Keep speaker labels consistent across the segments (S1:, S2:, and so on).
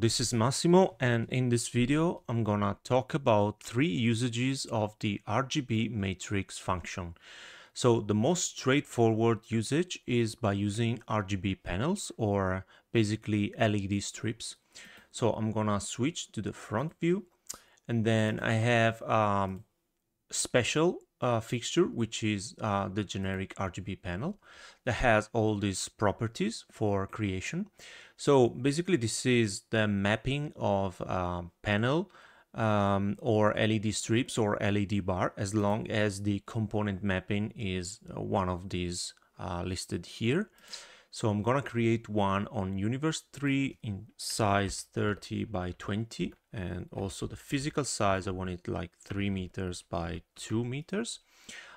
S1: this is Massimo and in this video I'm gonna talk about three usages of the RGB matrix function. So the most straightforward usage is by using RGB panels or basically LED strips. So I'm gonna switch to the front view and then I have um, special uh, fixture, which is uh, the generic RGB panel that has all these properties for creation. So basically this is the mapping of uh, panel um, or LED strips or LED bar as long as the component mapping is uh, one of these uh, listed here. So I'm gonna create one on Universe 3 in size 30 by 20 and also the physical size I want it like 3 meters by 2 meters.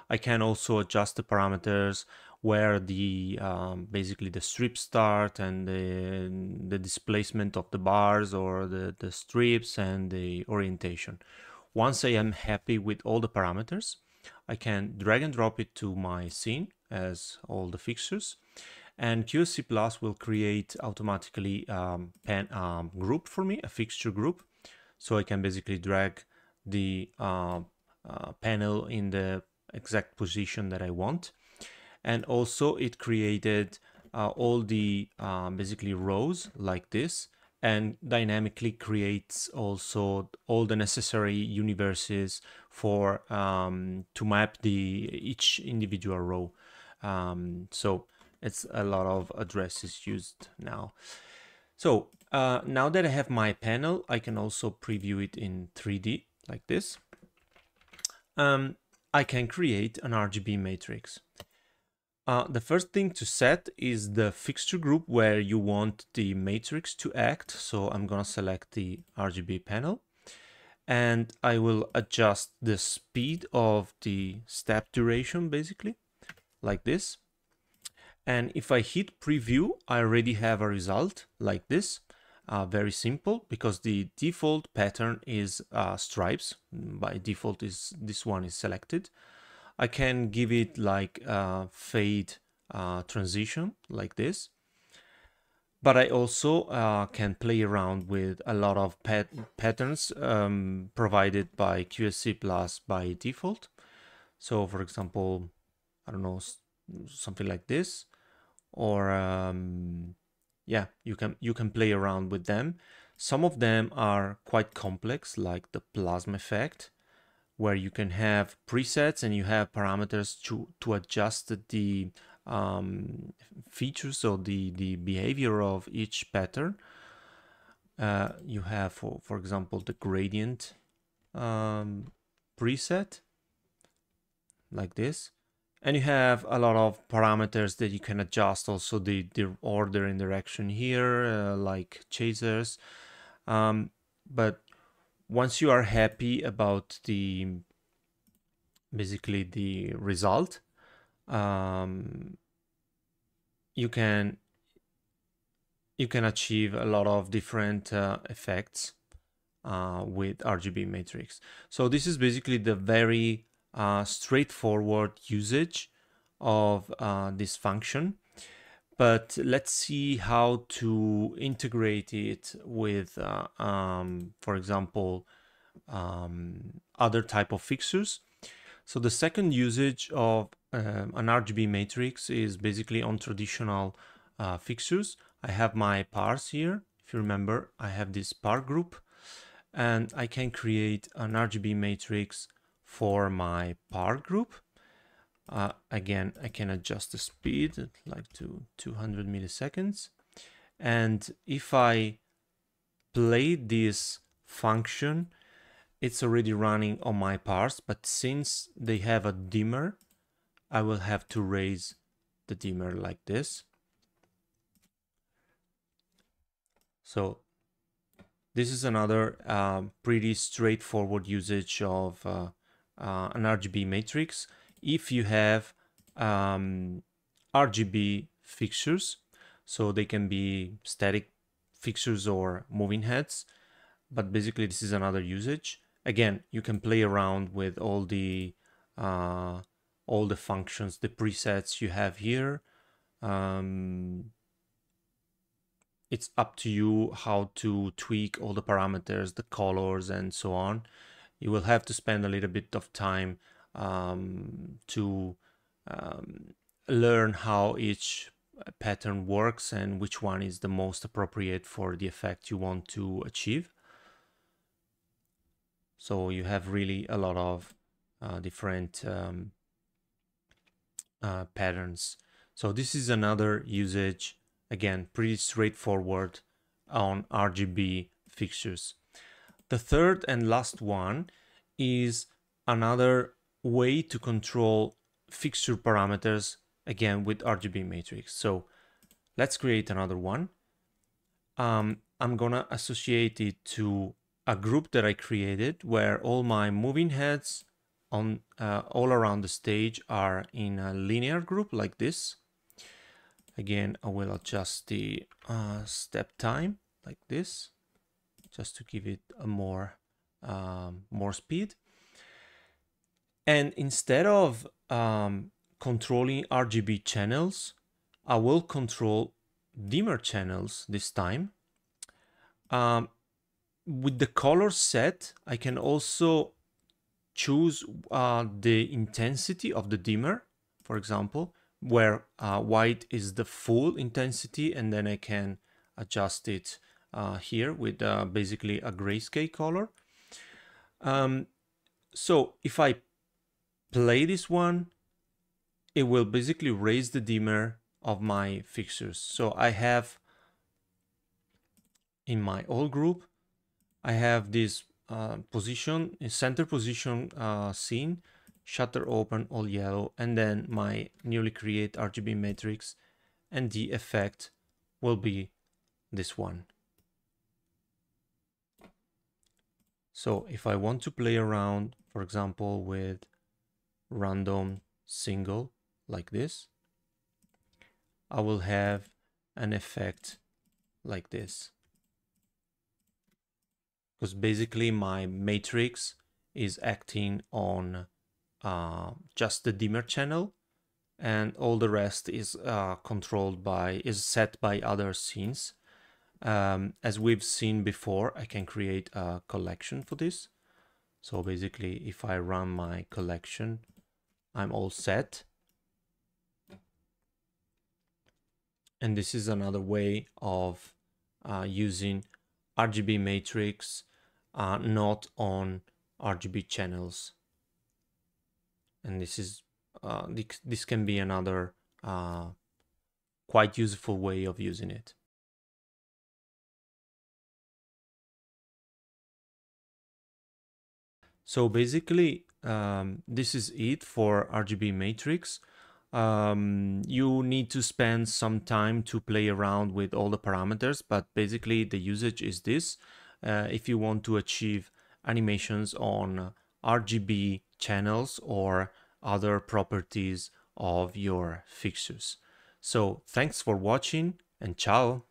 S1: I can also adjust the parameters where the um, basically the strips start and the, the displacement of the bars or the, the strips and the orientation. Once I am happy with all the parameters, I can drag and drop it to my scene as all the fixtures and QLC+ will create automatically um, pan, um, group for me, a fixture group. So I can basically drag the uh, uh, panel in the exact position that I want. And also it created uh, all the uh, basically rows like this and dynamically creates also all the necessary universes for um, to map the each individual row. Um, so it's a lot of addresses used now. So uh, now that I have my panel, I can also preview it in 3D like this. Um, I can create an RGB matrix. Uh, the first thing to set is the fixture group where you want the matrix to act. So I'm gonna select the RGB panel and I will adjust the speed of the step duration basically like this. And if I hit preview, I already have a result like this. Uh, very simple because the default pattern is uh, stripes. By default is this one is selected. I can give it like a fade uh, transition like this. But I also uh, can play around with a lot of pat patterns um, provided by QLC+ by default. So for example, I don't know, something like this or um, yeah, you can you can play around with them. Some of them are quite complex, like the plasma effect, where you can have presets and you have parameters to to adjust the um, features or the the behavior of each pattern. Uh, you have, for for example, the gradient um, preset, like this and you have a lot of parameters that you can adjust also the, the order and direction here uh, like chasers um, but once you are happy about the basically the result um, you can you can achieve a lot of different uh, effects uh, with RGB matrix so this is basically the very uh, straightforward usage of uh, this function. But let's see how to integrate it with, uh, um, for example, um, other type of fixtures. So the second usage of um, an RGB matrix is basically on traditional uh, fixtures. I have my pars here. If you remember, I have this par group and I can create an RGB matrix for my par group. Uh, again, I can adjust the speed like to 200 milliseconds. And if I play this function, it's already running on my pars, but since they have a dimmer, I will have to raise the dimmer like this. So this is another uh, pretty straightforward usage of uh, uh, an RGB matrix if you have um, RGB fixtures. So they can be static fixtures or moving heads, but basically this is another usage. Again, you can play around with all the uh, all the functions, the presets you have here. Um, it's up to you how to tweak all the parameters, the colors and so on. You will have to spend a little bit of time um, to um, learn how each pattern works and which one is the most appropriate for the effect you want to achieve. So you have really a lot of uh, different um, uh, patterns. So this is another usage, again, pretty straightforward on RGB fixtures. The third and last one is another way to control fixture parameters again with RGB matrix. So let's create another one. Um, I'm gonna associate it to a group that I created where all my moving heads on uh, all around the stage are in a linear group like this. Again, I will adjust the uh, step time like this, just to give it a more um, more speed. And instead of um, controlling RGB channels, I will control dimmer channels this time. Um, with the color set, I can also choose uh, the intensity of the dimmer, for example, where uh, white is the full intensity and then I can adjust it uh, here with uh, basically a grayscale color. Um, so if I play this one, it will basically raise the dimmer of my fixtures. So I have in my old group, I have this uh, position, center position uh, scene, shutter open, all yellow, and then my newly create RGB matrix and the effect will be this one. So if I want to play around, for example, with random single, like this, I will have an effect like this. Because basically my matrix is acting on uh, just the dimmer channel and all the rest is uh, controlled by, is set by other scenes. Um, as we've seen before, I can create a collection for this. So basically, if I run my collection, I'm all set. And this is another way of uh, using RGB matrix uh, not on RGB channels. And this is uh, this can be another uh, quite useful way of using it. So basically, um, this is it for RGB matrix um, you need to spend some time to play around with all the parameters, but basically the usage is this. Uh, if you want to achieve animations on RGB channels or other properties of your fixtures. So thanks for watching and ciao!